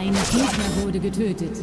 Ein Gegner wurde getötet.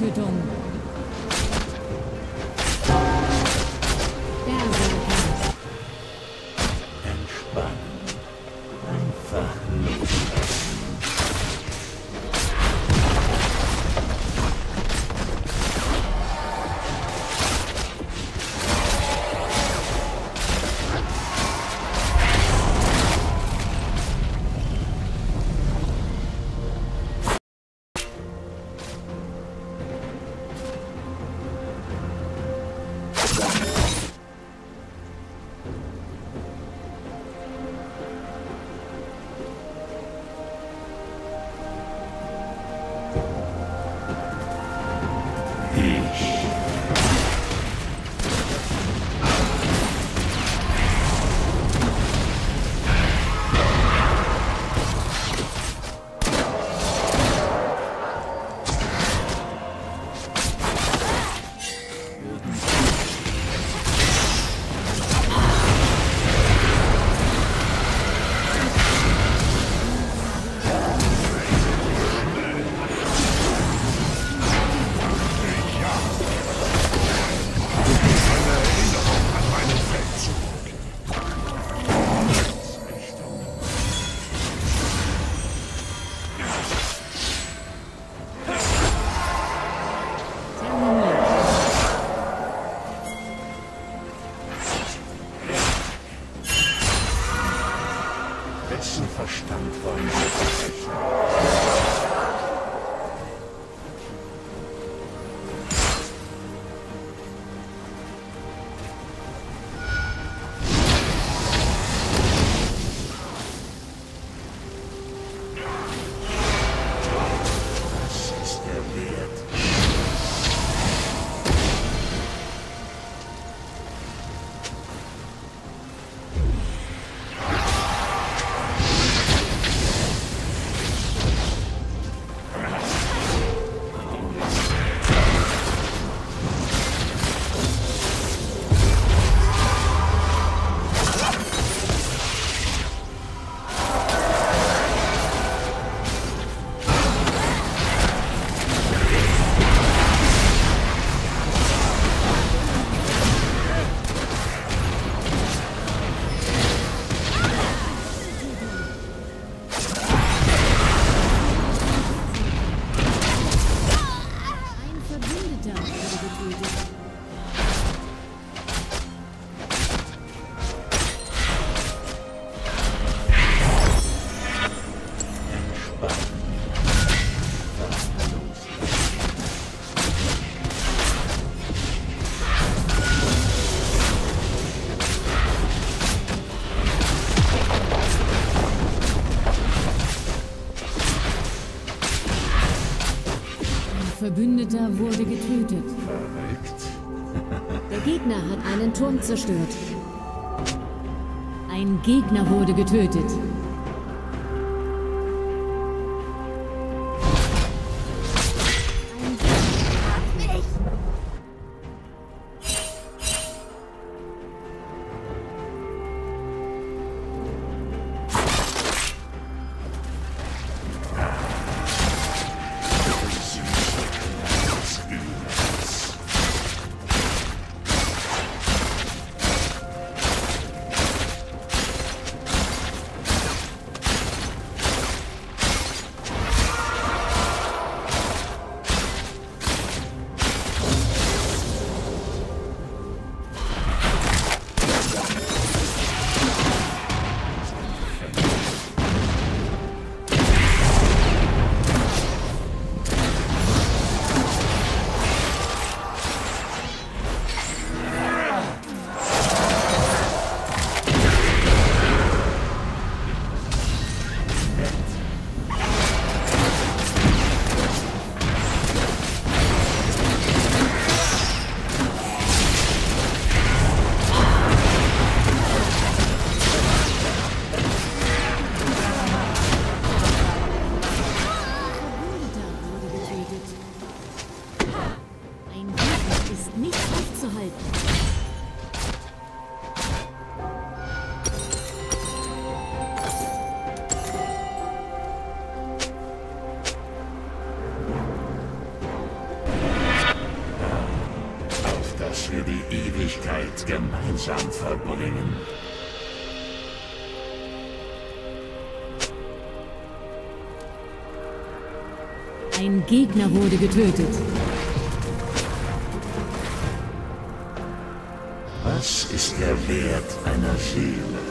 这种 Verbündeter wurde getötet. Verrückt. Der Gegner hat einen Turm zerstört. Ein Gegner wurde getötet. Aufzuhalten. Auf dass wir die Ewigkeit gemeinsam verbringen. Ein Gegner wurde getötet. Einer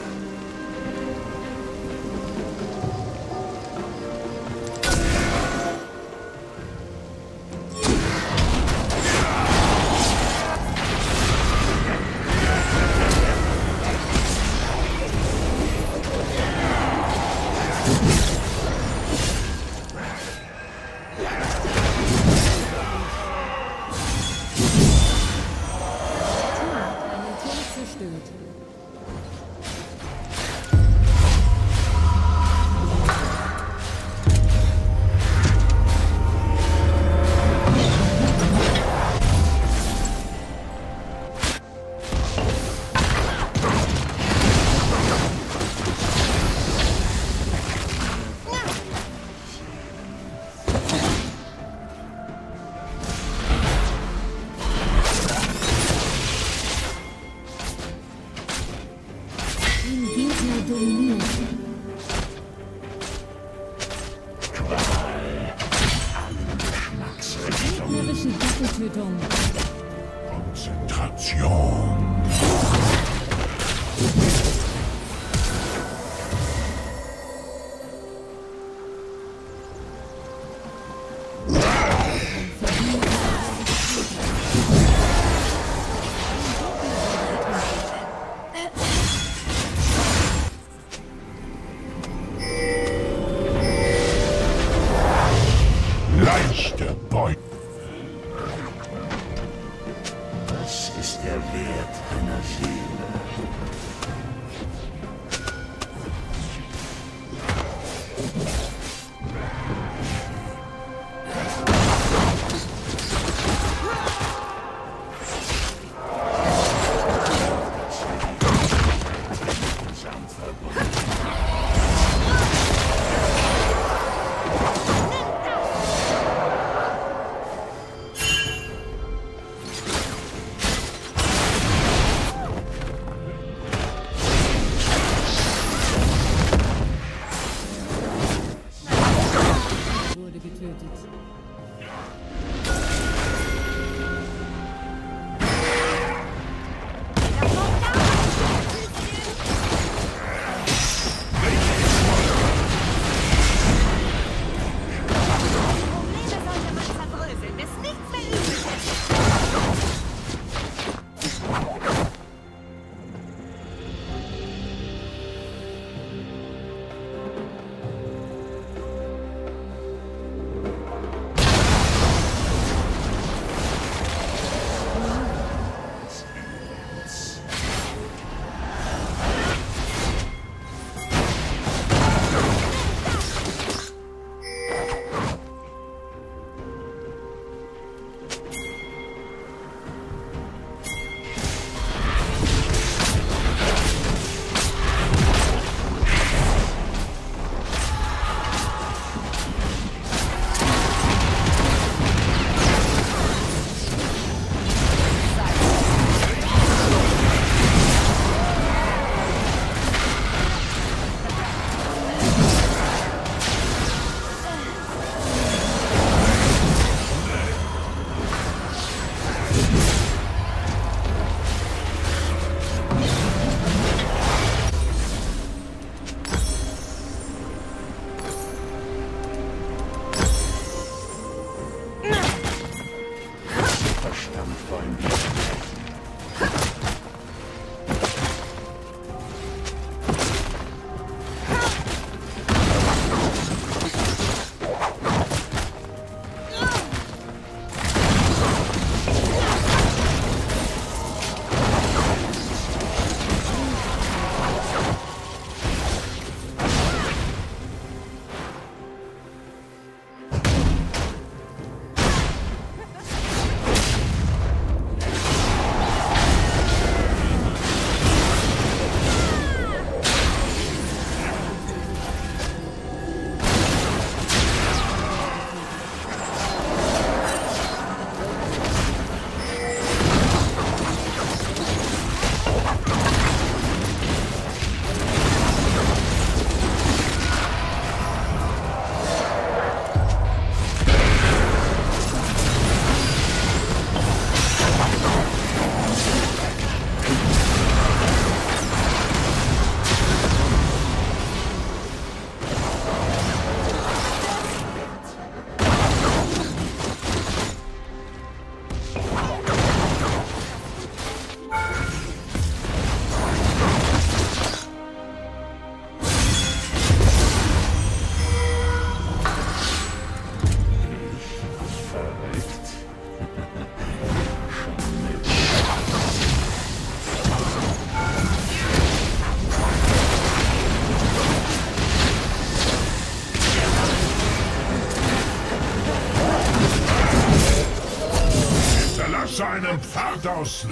Just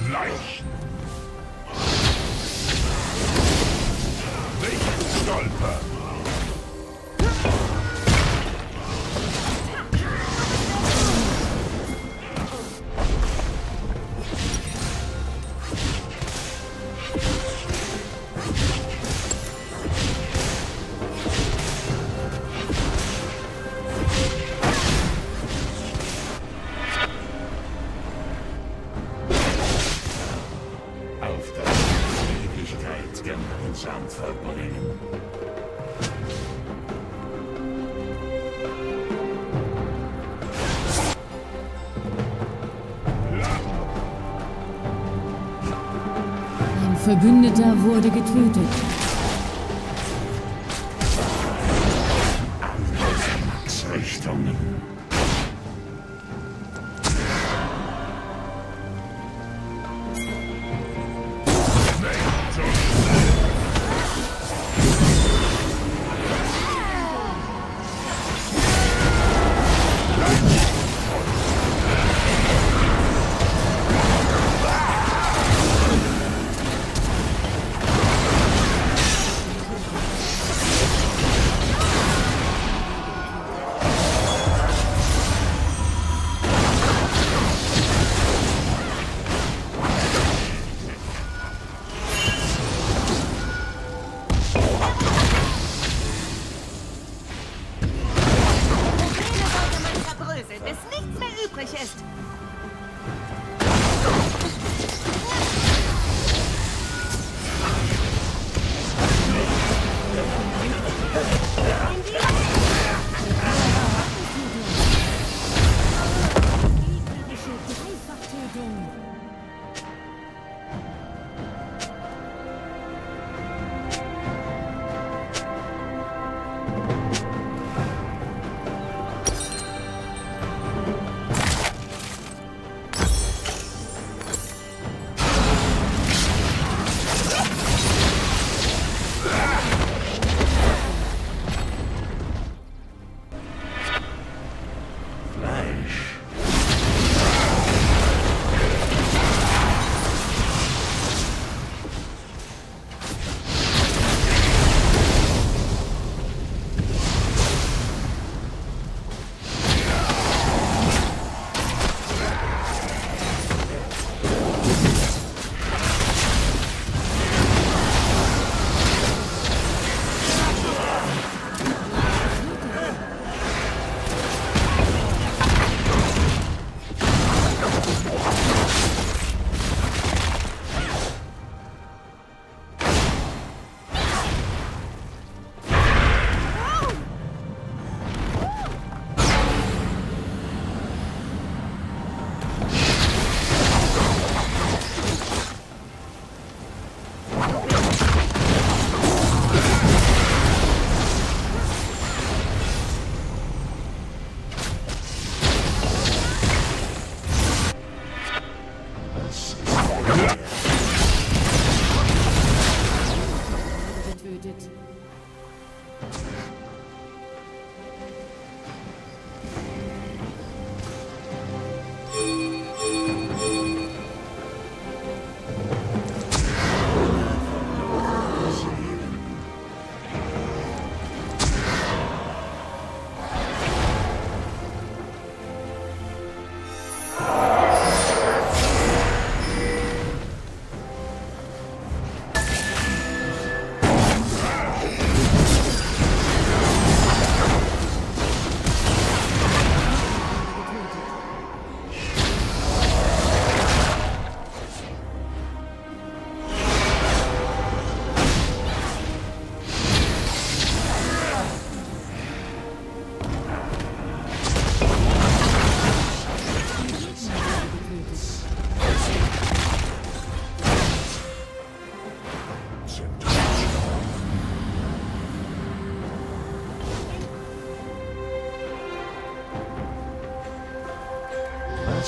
Verbündeter wurde getötet.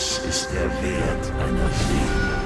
Was ist der Wert einer Seele?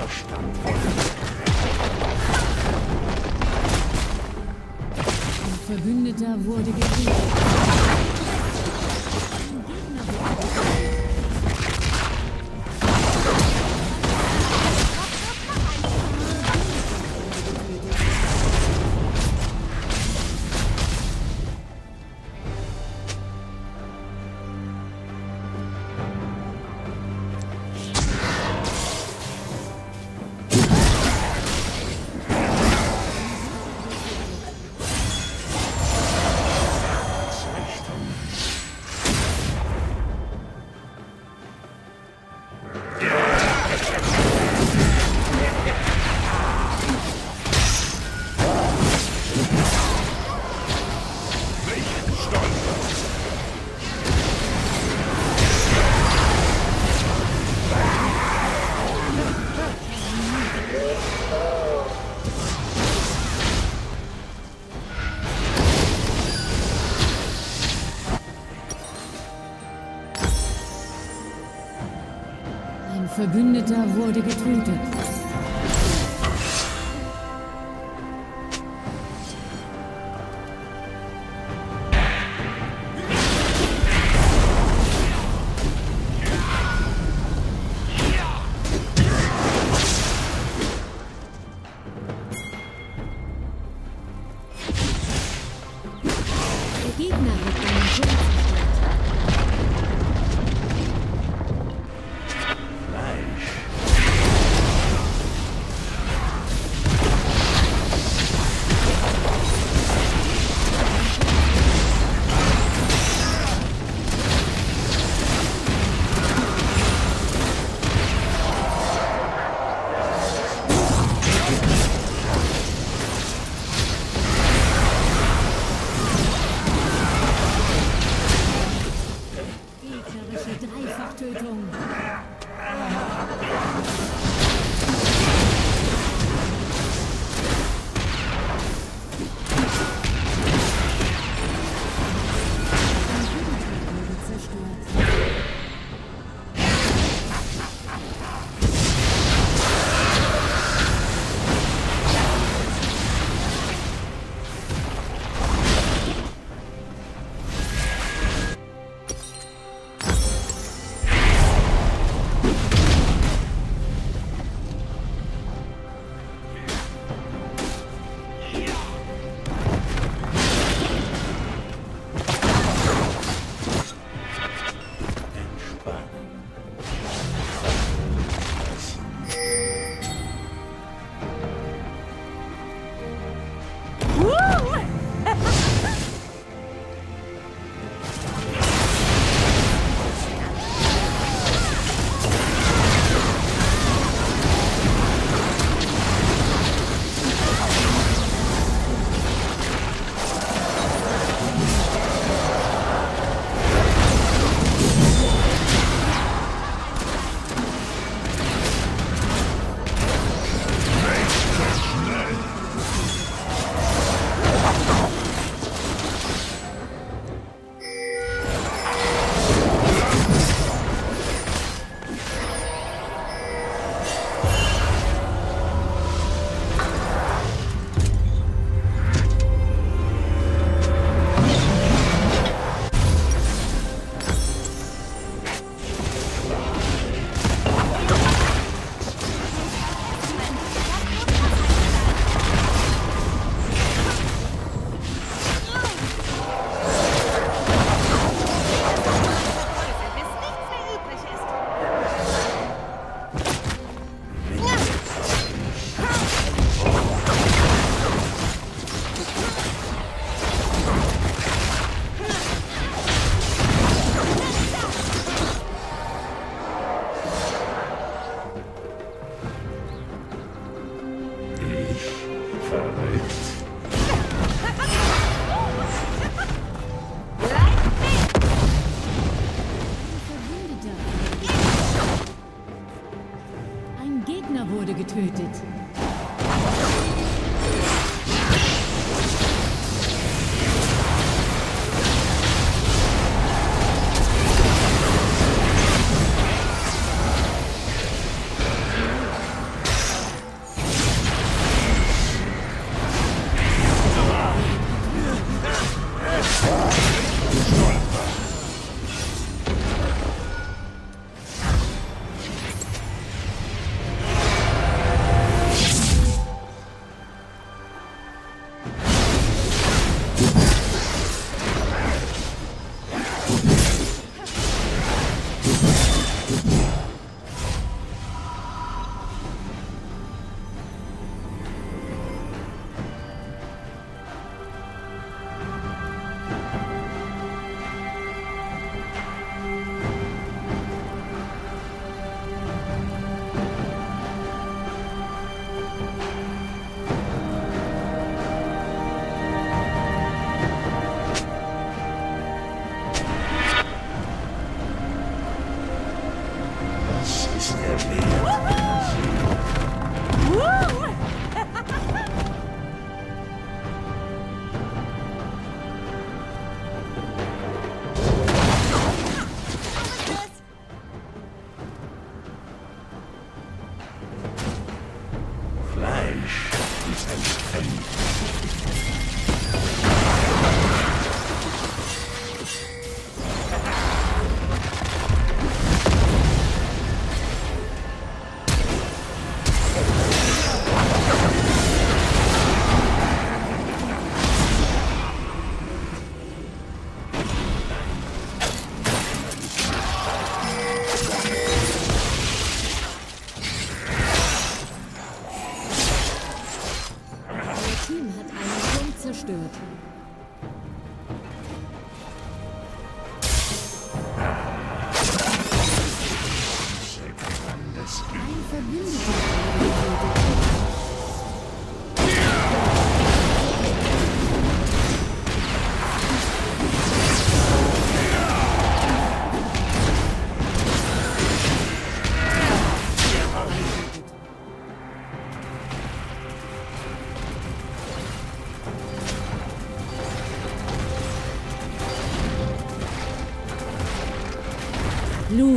Ein Verbündeter wurde getötet. Verbündeter wurde getötet.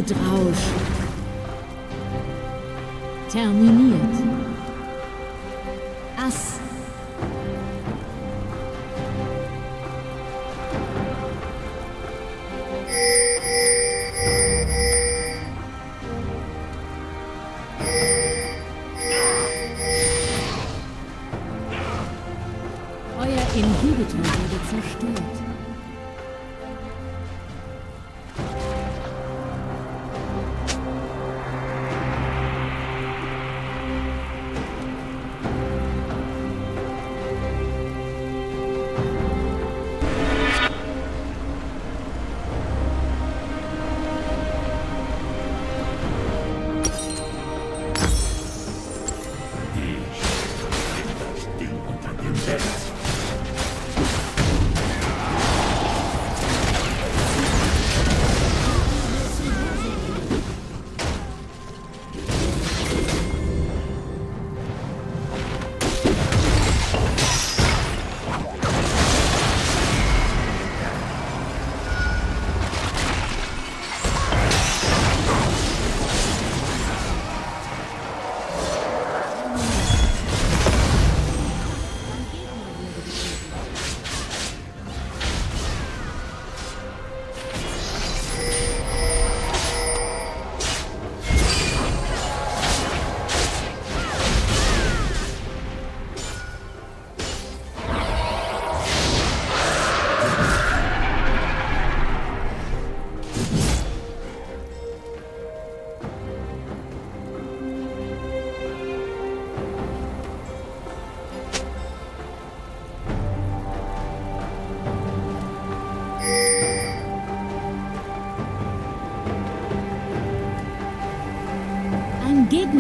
Blutrausch. Tell me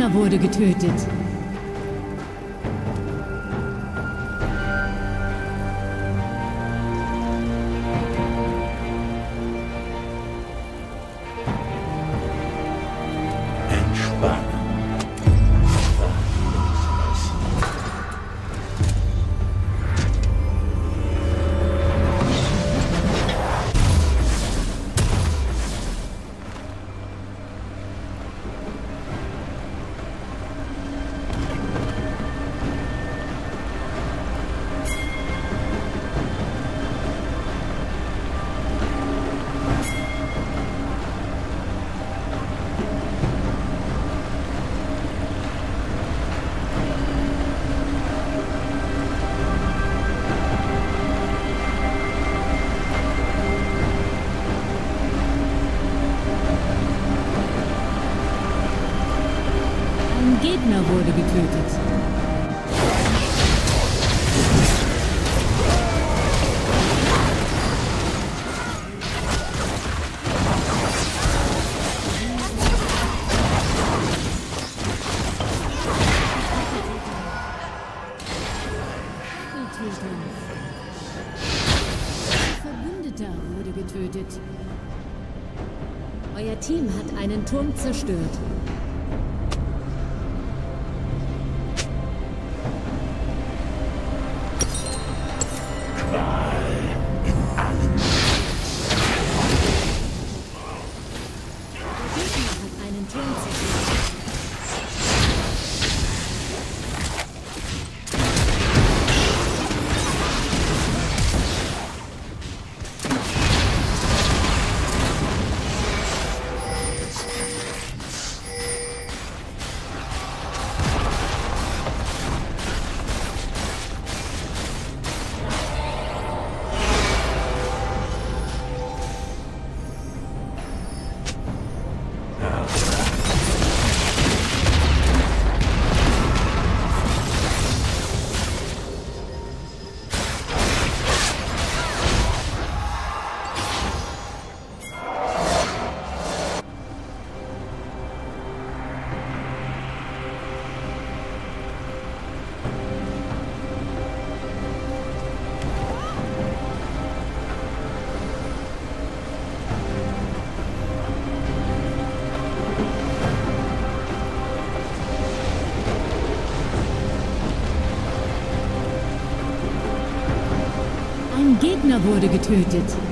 Gegner wurde getötet. Zerstört. Gegner wurde getötet.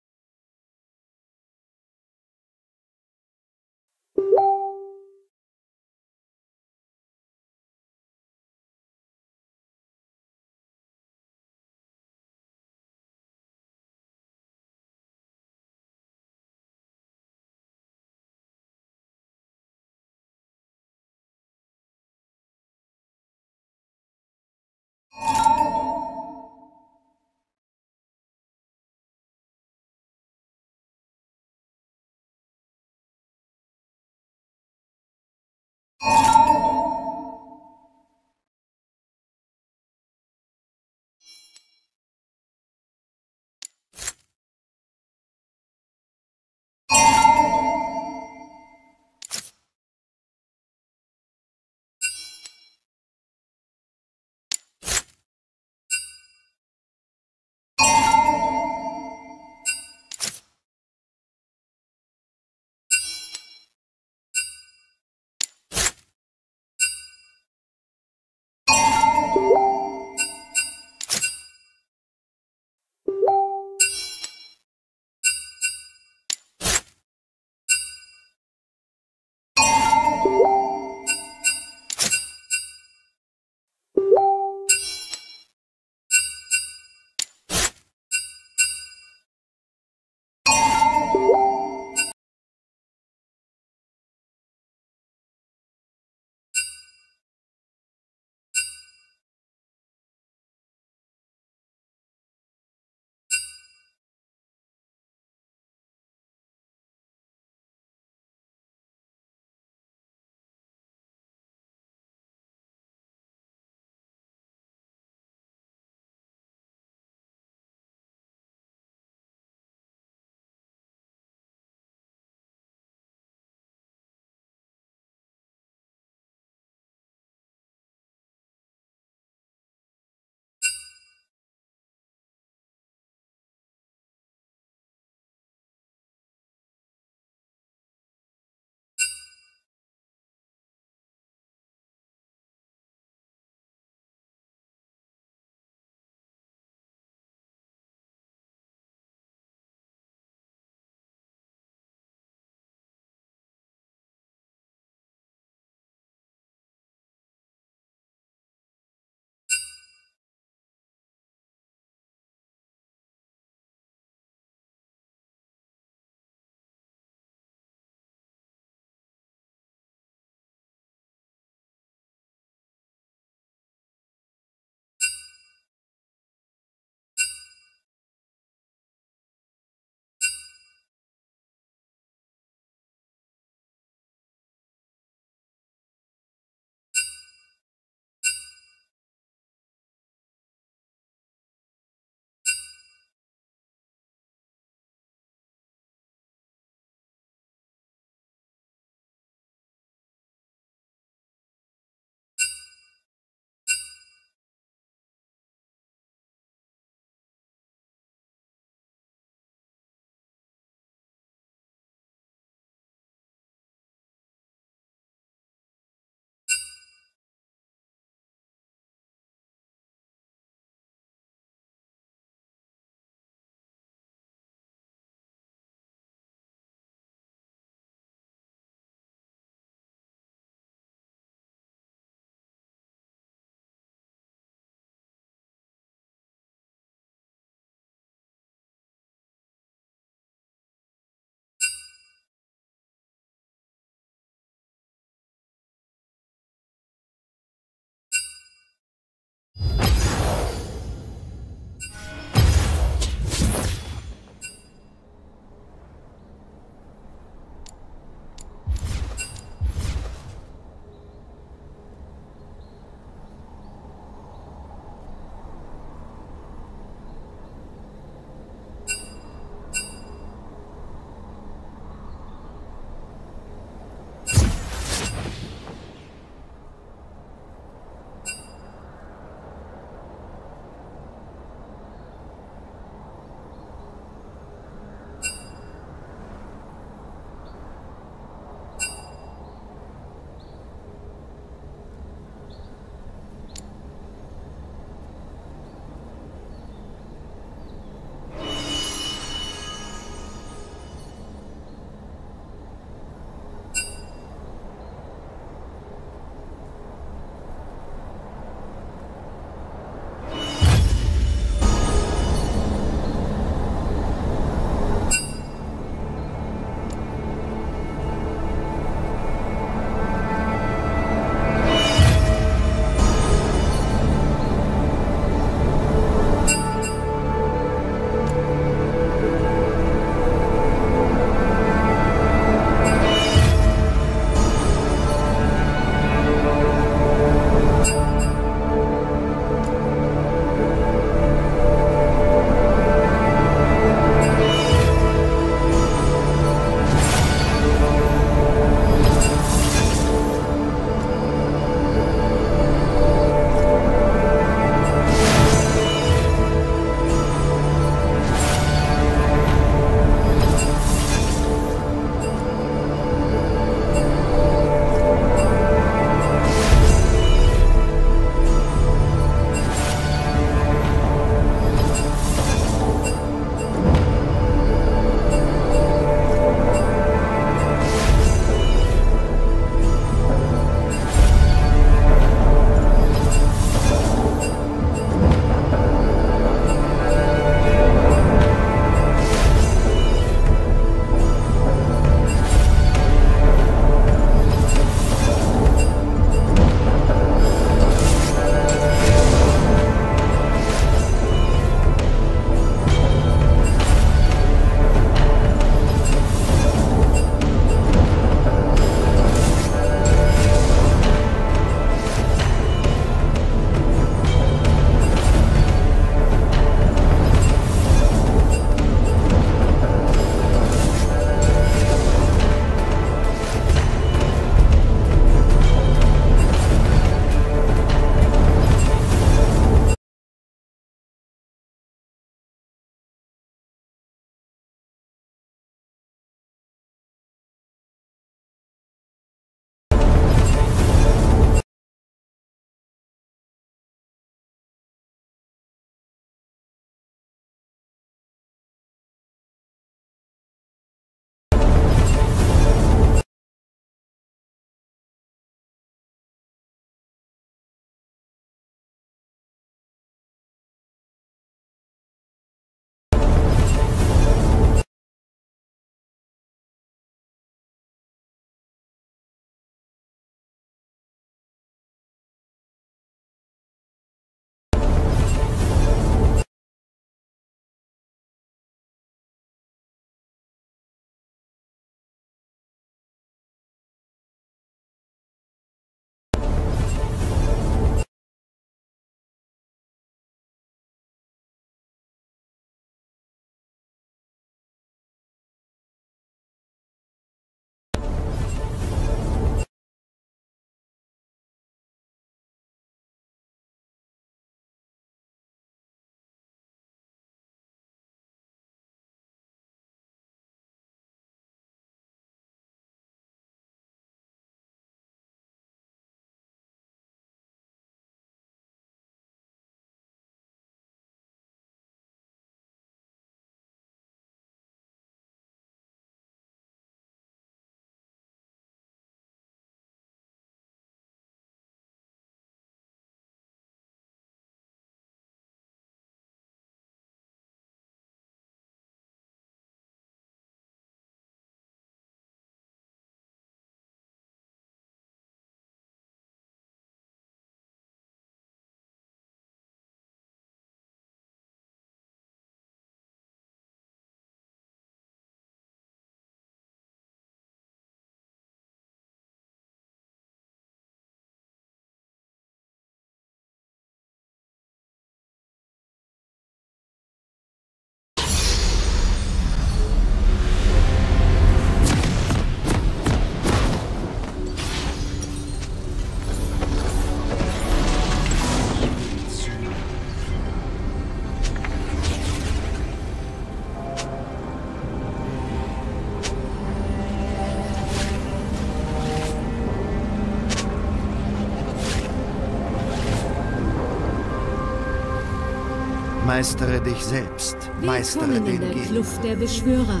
Meistere dich selbst, meistere Willkommen in den der Gegner. Kluft der Beschwörer.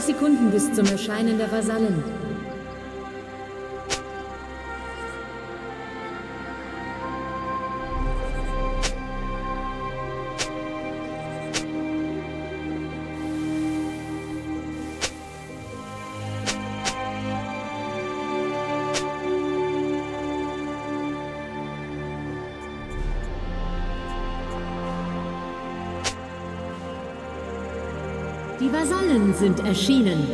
Sekunden bis zum Erscheinen der Vasallen. Die Vasallen sind erschienen.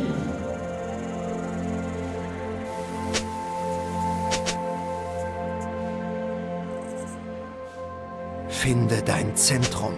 Finde dein Zentrum.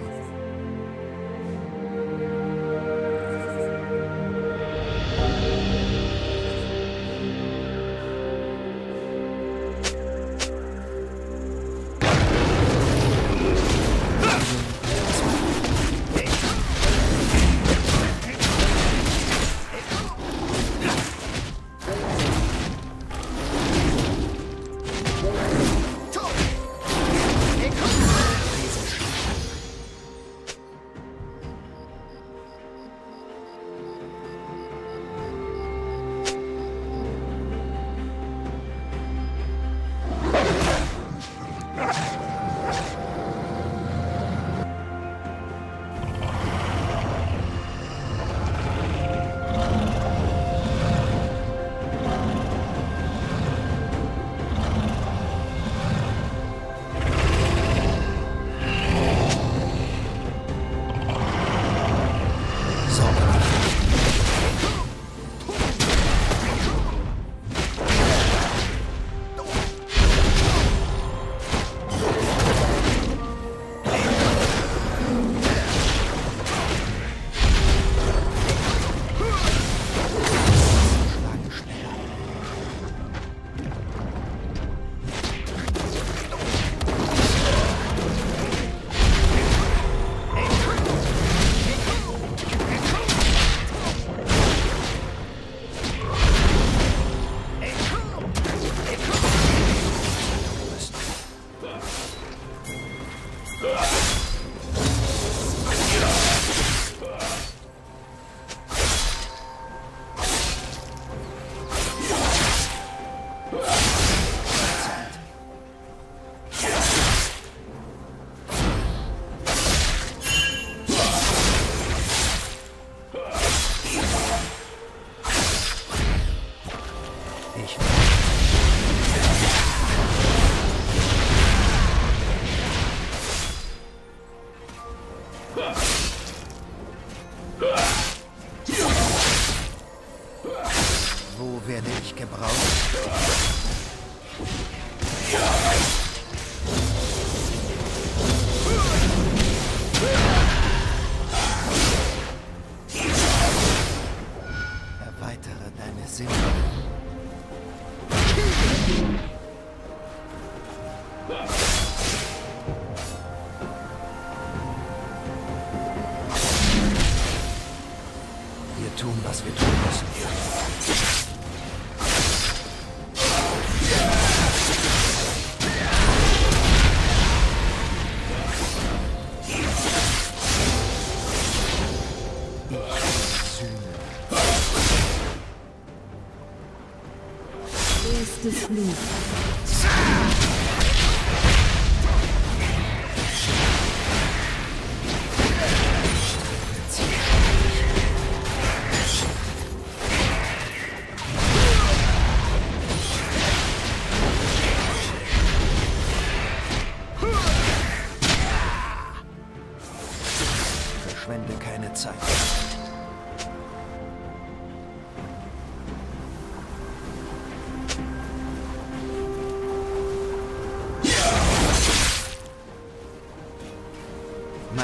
Please.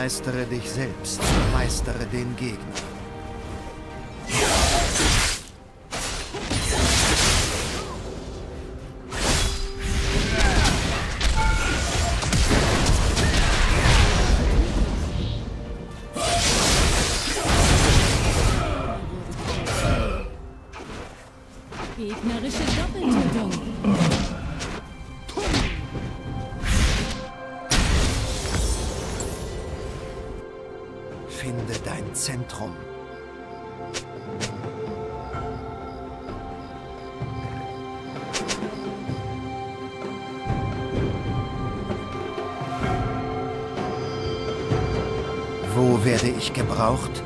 Meistere dich selbst, meistere den Gegner. gebraucht?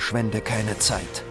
verschwende keine Zeit.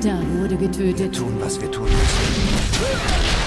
Cheetah wurde getötet. Wir tun, was wir tun müssen.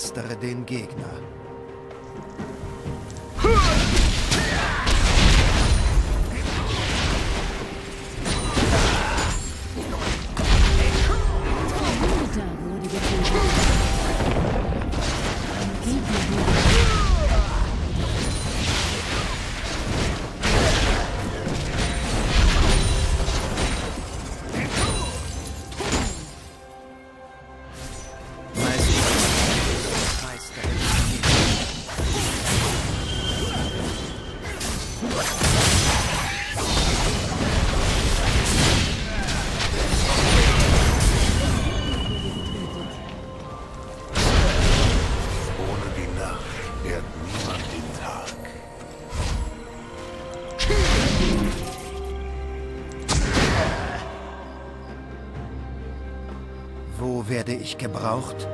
begeistere den Gegner. ich gebraucht?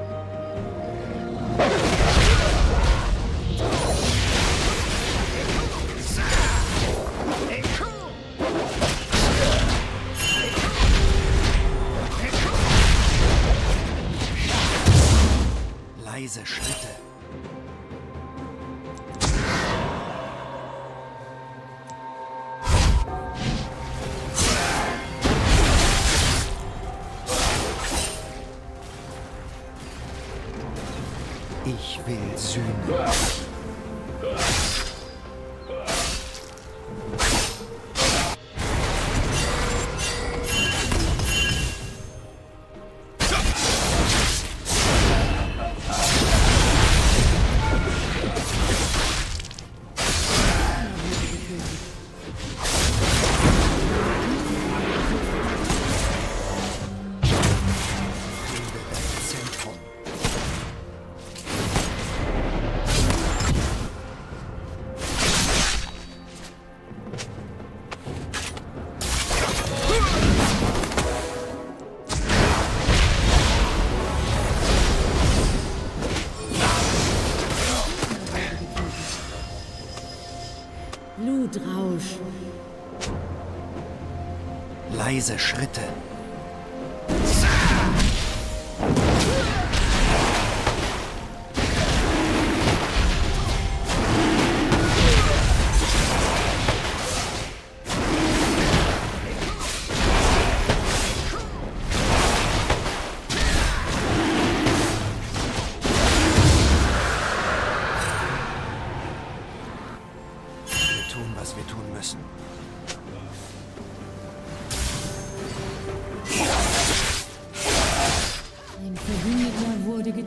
leise Schritte.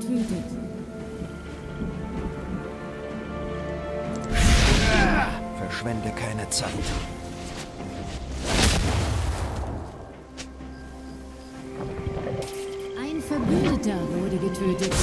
besiegen. Verschwende keine Zeit. Ein Verbündeter wurde getötet.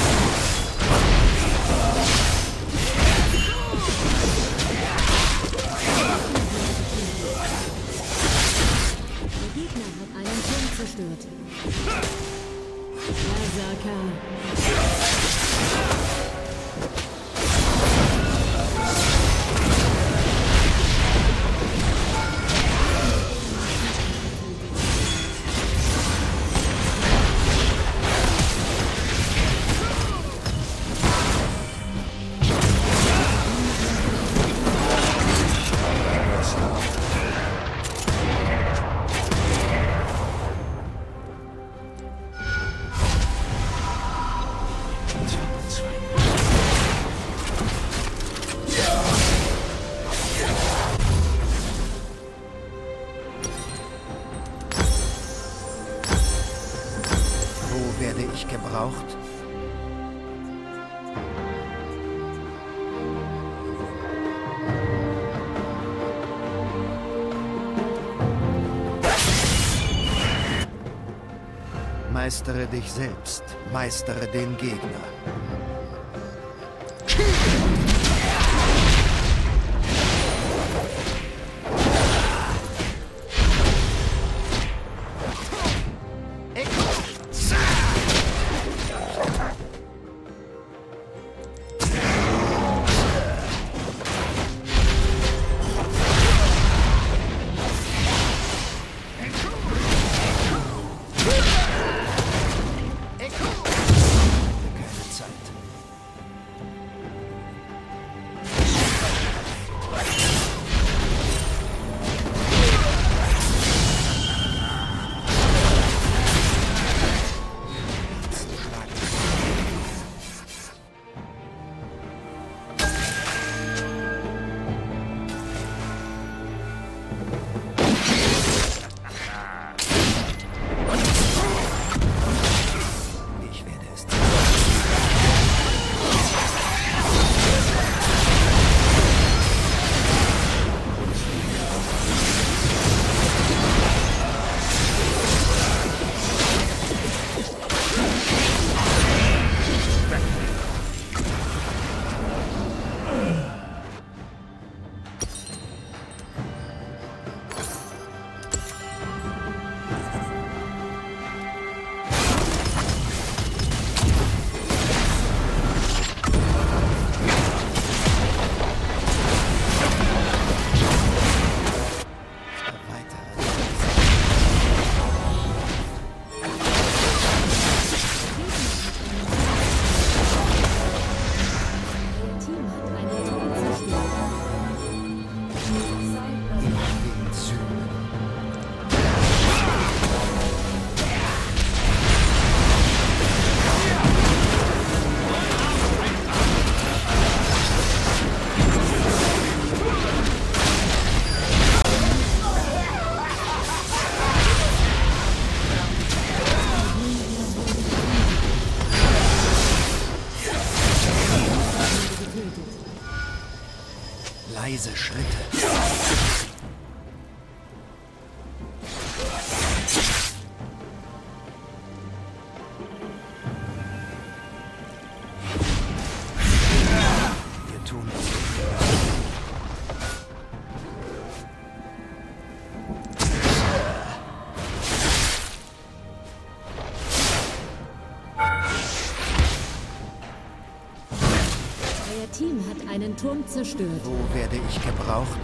Meistere dich selbst, meistere den Gegner. einen Turm zerstört. Wo werde ich gebraucht?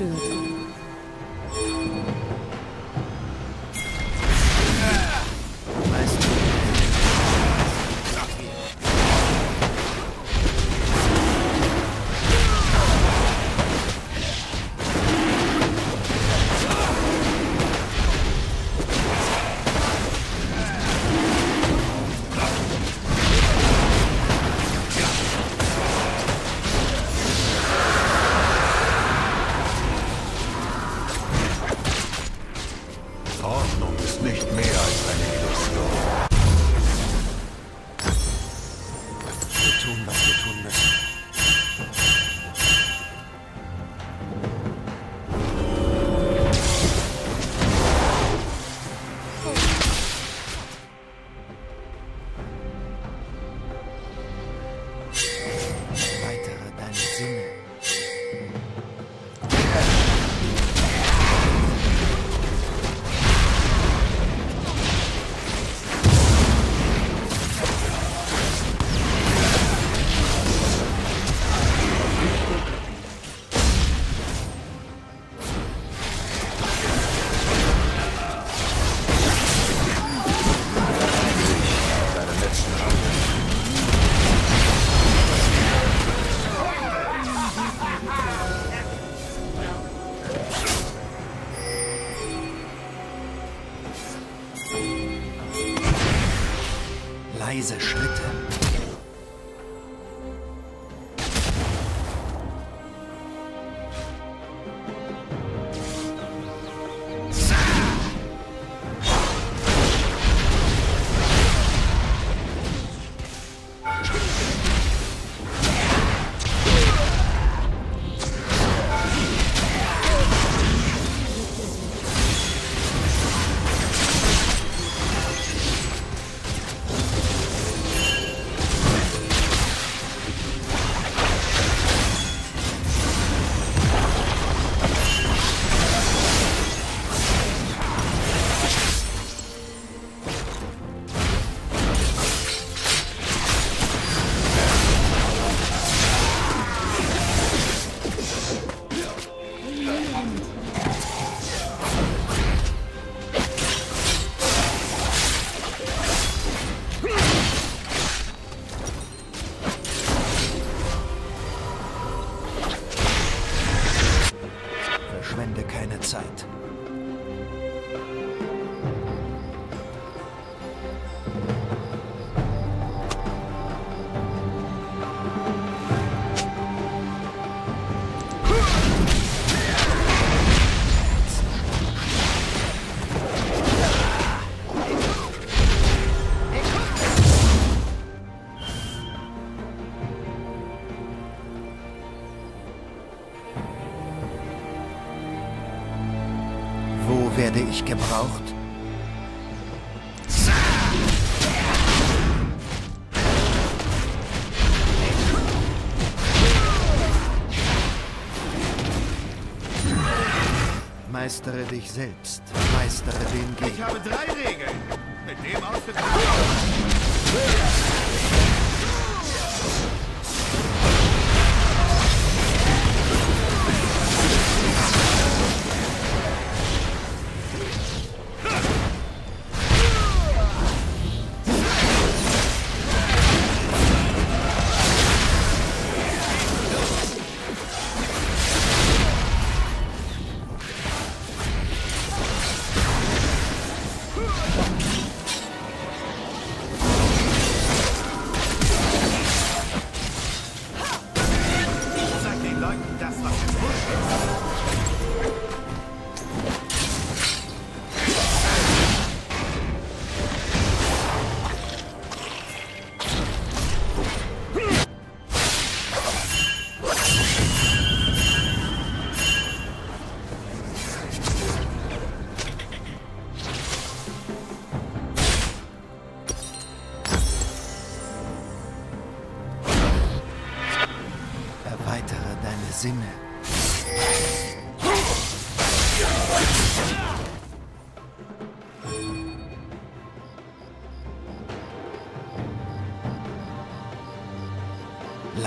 Turm Meistere dich selbst, meistere den Ich Gegner. habe drei Regeln. Mit dem Outfit...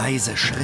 Leise Schritte.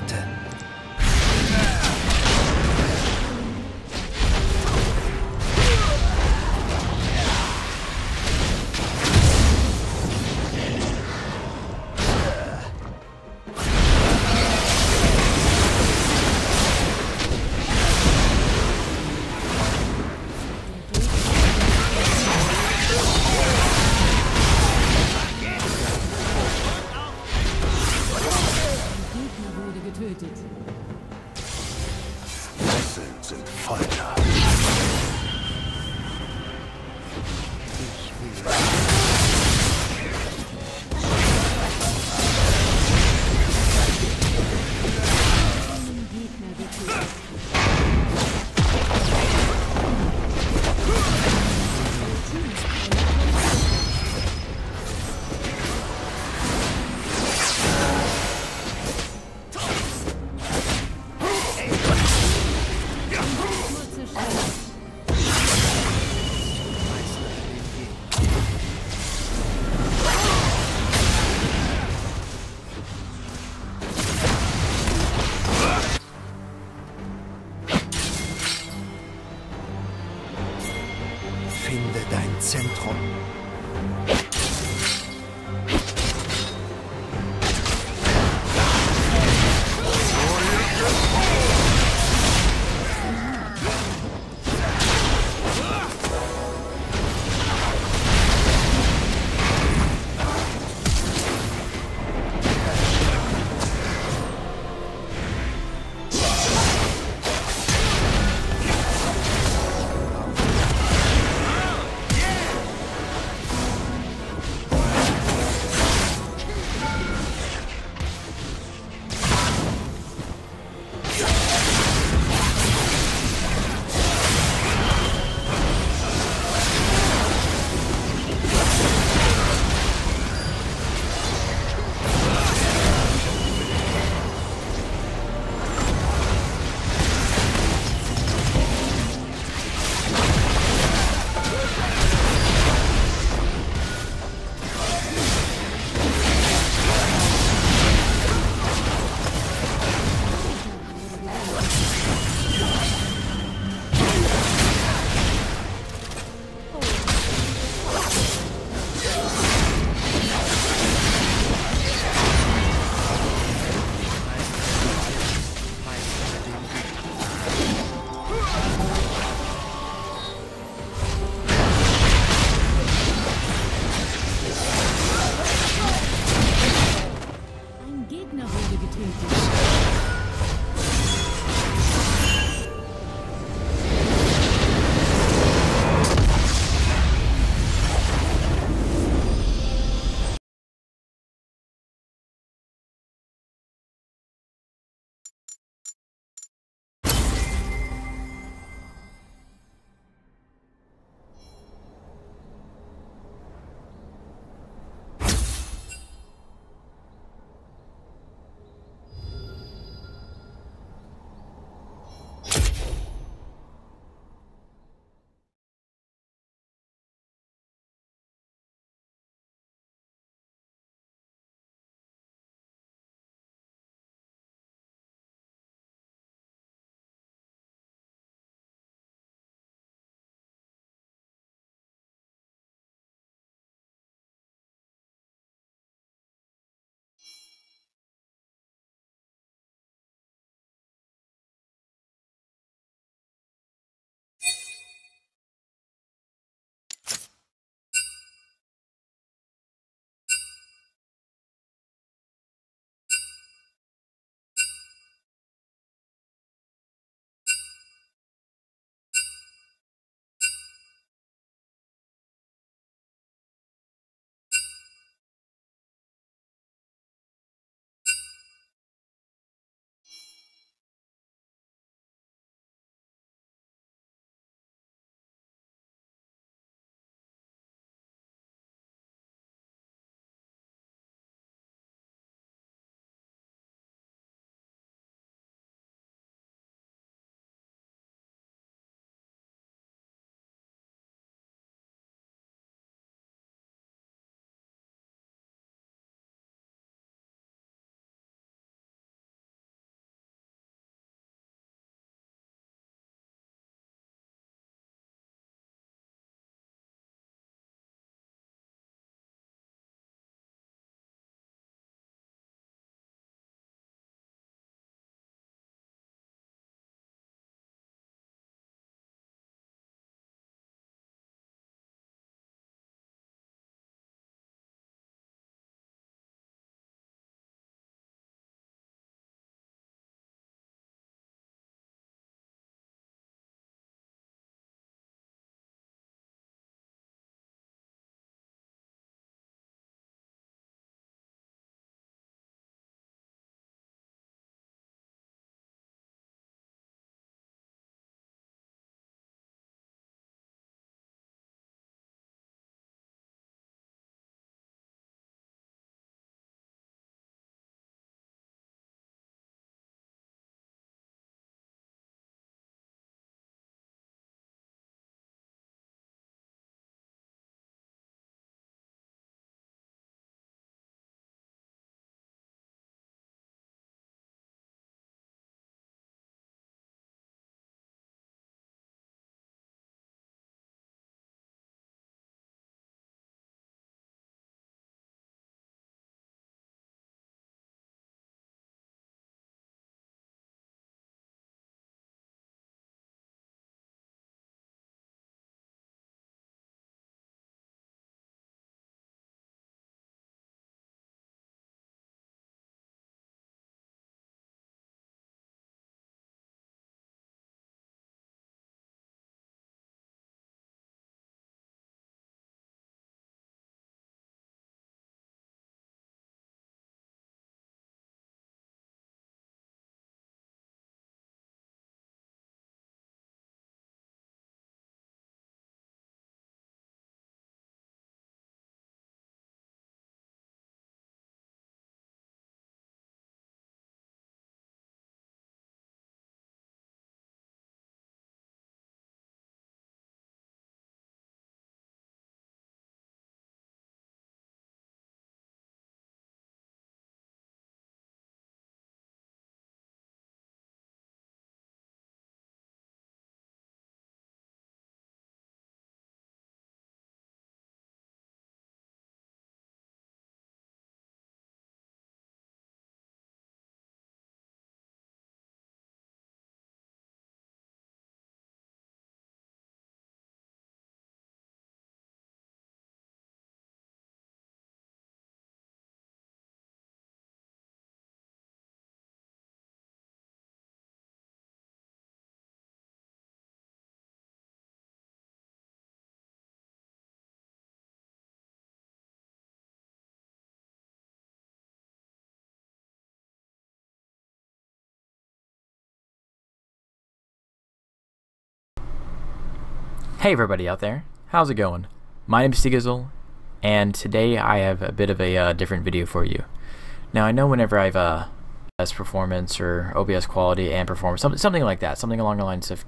Hey everybody out there, how's it going? My name is Seagizzle, and today I have a bit of a uh, different video for you. Now I know whenever I've uh, OBS performance or OBS quality and performance, something, something like that, something along the lines of